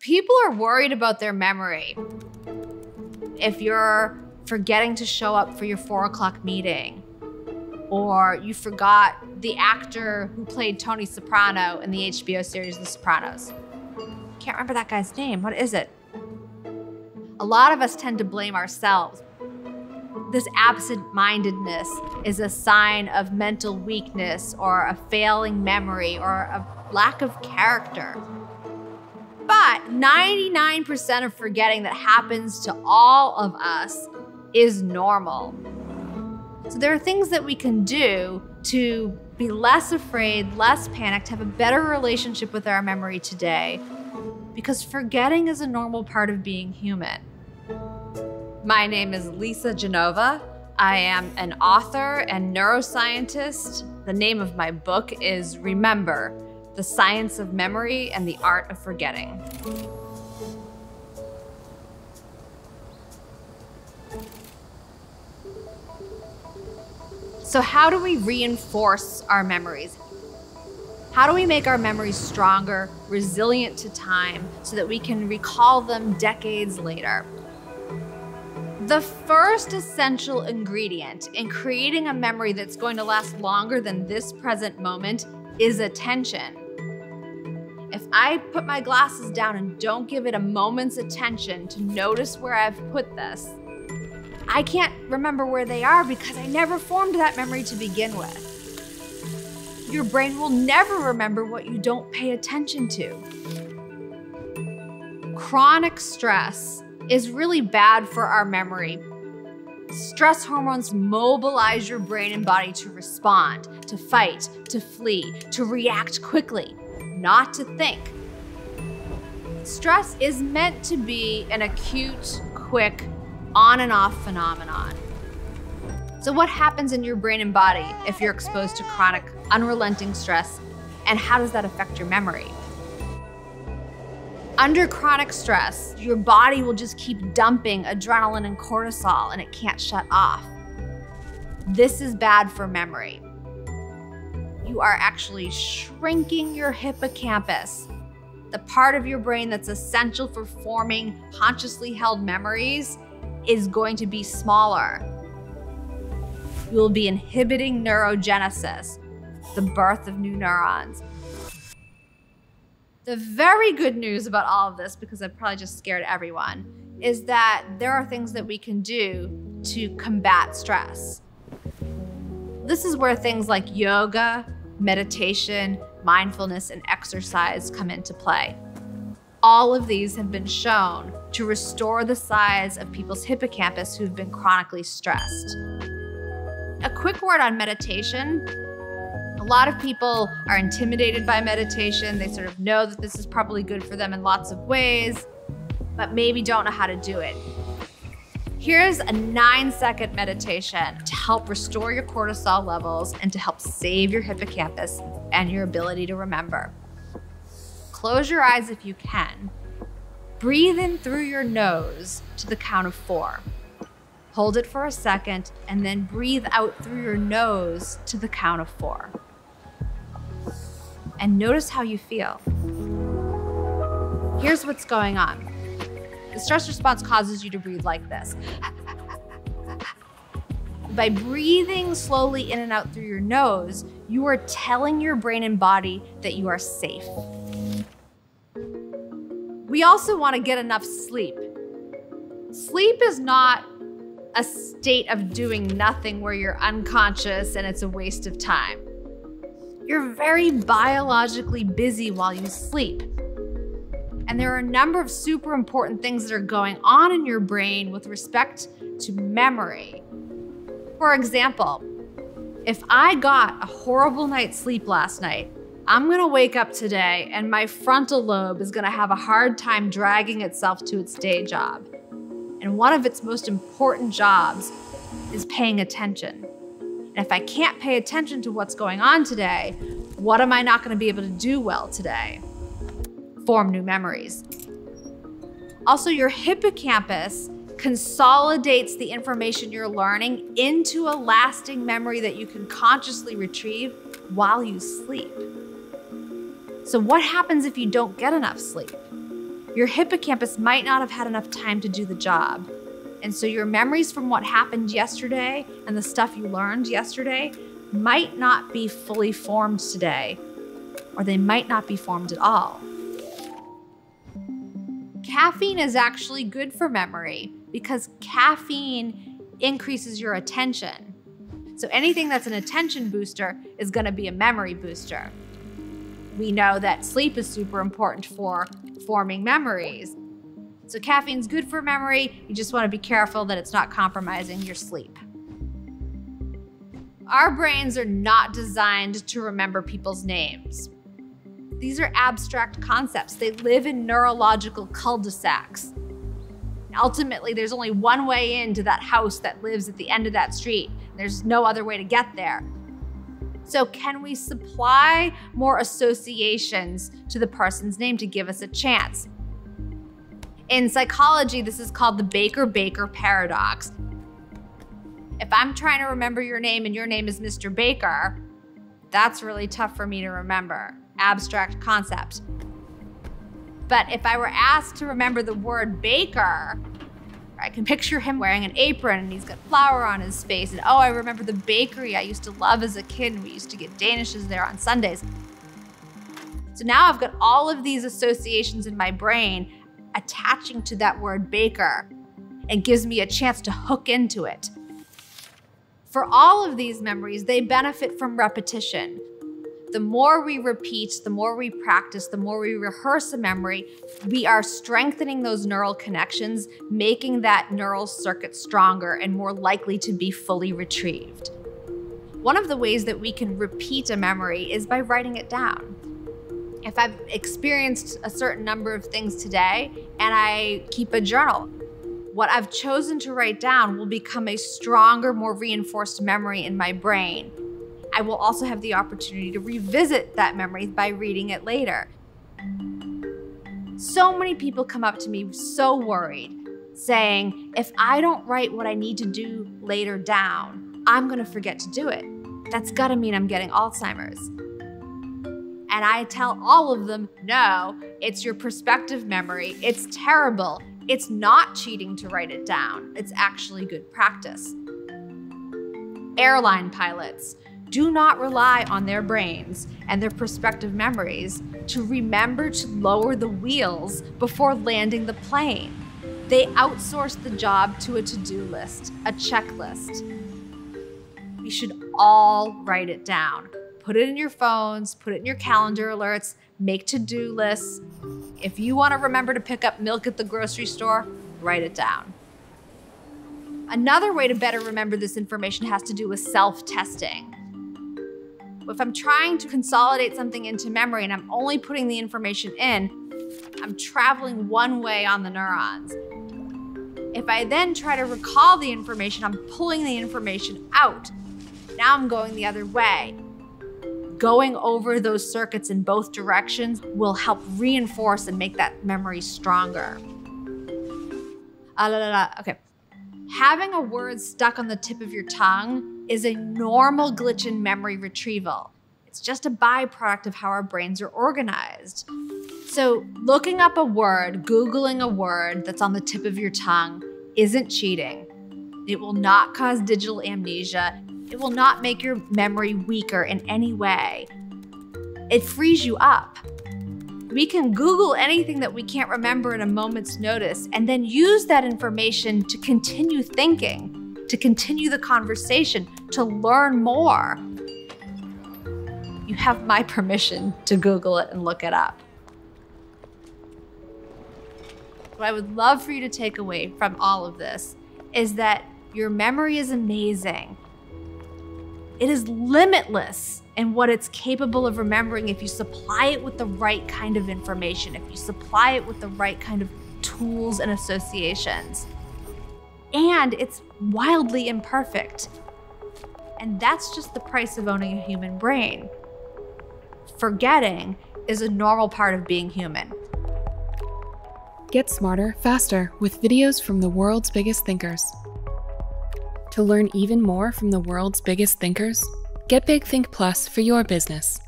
People are worried about their memory. If you're forgetting to show up for your four o'clock meeting, or you forgot the actor who played Tony Soprano in the HBO series The Sopranos. Can't remember that guy's name. What is it? A lot of us tend to blame ourselves. This absent mindedness is a sign of mental weakness or a failing memory or a lack of character. But 99% of forgetting that happens to all of us is normal. So there are things that we can do to be less afraid, less panicked, have a better relationship with our memory today, because forgetting is a normal part of being human. My name is Lisa Genova. I am an author and neuroscientist. The name of my book is Remember The Science of Memory and the Art of Forgetting. So, how do we reinforce our memories? How do we make our memories stronger, resilient to time, so that we can recall them decades later? The first essential ingredient in creating a memory that's going to last longer than this present moment is attention. If I put my glasses down and don't give it a moment's attention to notice where I've put this, I can't remember where they are because I never formed that memory to begin with. Your brain will never remember what you don't pay attention to. Chronic stress is really bad for our memory. Stress hormones mobilize your brain and body to respond, to fight, to flee, to react quickly, not to think. Stress is meant to be an acute, quick on and off phenomenon. So, what happens in your brain and body if you're exposed to chronic, unrelenting stress, and how does that affect your memory? Under chronic stress, your body will just keep dumping adrenaline and cortisol and it can't shut off. This is bad for memory. You are actually shrinking your hippocampus, the part of your brain that's essential for forming consciously held memories is going to be smaller. You will be inhibiting neurogenesis, the birth of new neurons. The very good news about all of this, because I've probably just scared everyone, is that there are things that we can do to combat stress. This is where things like yoga, meditation, mindfulness, and exercise come into play. All of these have been shown to restore the size of people's hippocampus who've been chronically stressed. A quick word on meditation. A lot of people are intimidated by meditation. They sort of know that this is probably good for them in lots of ways, but maybe don't know how to do it. Here's a nine second meditation to help restore your cortisol levels and to help save your hippocampus and your ability to remember. Close your eyes if you can Breathe in through your nose to the count of four. Hold it for a second and then breathe out through your nose to the count of four. And notice how you feel. Here's what's going on the stress response causes you to breathe like this. By breathing slowly in and out through your nose, you are telling your brain and body that you are safe. We also want to get enough sleep. Sleep is not a state of doing nothing where you're unconscious and it's a waste of time. You're very biologically busy while you sleep. And there are a number of super important things that are going on in your brain with respect to memory. For example, if I got a horrible night's sleep last night, I'm gonna wake up today and my frontal lobe is gonna have a hard time dragging itself to its day job. And one of its most important jobs is paying attention. And if I can't pay attention to what's going on today, what am I not gonna be able to do well today? Form new memories. Also, your hippocampus consolidates the information you're learning into a lasting memory that you can consciously retrieve while you sleep. So, what happens if you don't get enough sleep? your hippocampus might not have had enough time to do the job. And so your memories from what happened yesterday and the stuff you learned yesterday might not be fully formed today, or they might not be formed at all. Caffeine is actually good for memory because caffeine increases your attention. So anything that's an attention booster is going to be a memory booster. We know that sleep is super important for forming memories. So caffeine's good for memory. You just want to be careful that it's not compromising your sleep. Our brains are not designed to remember people's names. These are abstract concepts. They live in neurological cul-de-sacs. Ultimately, there's only one way into that house that lives at the end of that street. There's no other way to get there. So, can we supply more associations to the person's name to give us a chance? In psychology, this is called the Baker Baker paradox. If I'm trying to remember your name and your name is Mr. Baker, that's really tough for me to remember. Abstract concept. But if I were asked to remember the word baker, I can picture him wearing an apron and he's got flour on his face. And oh, I remember the bakery I used to love as a kid. And we used to get Danishes there on Sundays. So now I've got all of these associations in my brain attaching to that word baker and gives me a chance to hook into it. For all of these memories, they benefit from repetition. The more we repeat, the more we practice, the more we rehearse a memory, we are strengthening those neural connections, making that neural circuit stronger and more likely to be fully retrieved. One of the ways that we can repeat a memory is by writing it down if I've experienced a certain number of things today and I keep a journal, what I've chosen to write down will become a stronger, more reinforced memory in my brain. I will also have the opportunity to revisit that memory by reading it later. So many people come up to me so worried, saying, if I don't write what I need to do later down, I'm gonna forget to do it. That's gotta mean I'm getting Alzheimer's. And I tell all of them, no, it's your prospective memory. It's terrible. It's not cheating to write it down. It's actually good practice. Airline pilots do not rely on their brains and their prospective memories to remember to lower the wheels before landing the plane. They outsource the job to a to do list, a checklist. We should all write it down. Put it in your phones, put it in your mm-hmm. calendar alerts, make to do lists. If you want to remember to pick up milk at the grocery store, write it down. Another way to better remember this information has to do with self testing. If I'm trying to consolidate something into memory and I'm only putting the information in, I'm traveling one way on the neurons. If I then try to recall the information, I'm pulling the information out. Now I'm going the other way going over those circuits in both directions will help reinforce and make that memory stronger. Ah, la, la, la. Okay. Having a word stuck on the tip of your tongue is a normal glitch in memory retrieval. It's just a byproduct of how our brains are organized. So, looking up a word, Googling a word that's on the tip of your tongue isn't cheating. It will not cause digital amnesia. It will not make your memory weaker in any way. It frees you up. We can Google anything that we can't remember in a moment's notice and then use that information to continue thinking, to continue the conversation, to learn more. You have my permission to Google it and look it up. What I would love for you to take away from all of this is that your memory is amazing. It is limitless in what it's capable of remembering if you supply it with the right kind of information, if you supply it with the right kind of tools and associations. And it's wildly imperfect. And that's just the price of owning a human brain. Forgetting is a normal part of being human. Get smarter, faster with videos from the world's biggest thinkers. To learn even more from the world's biggest thinkers, get Big Think Plus for your business.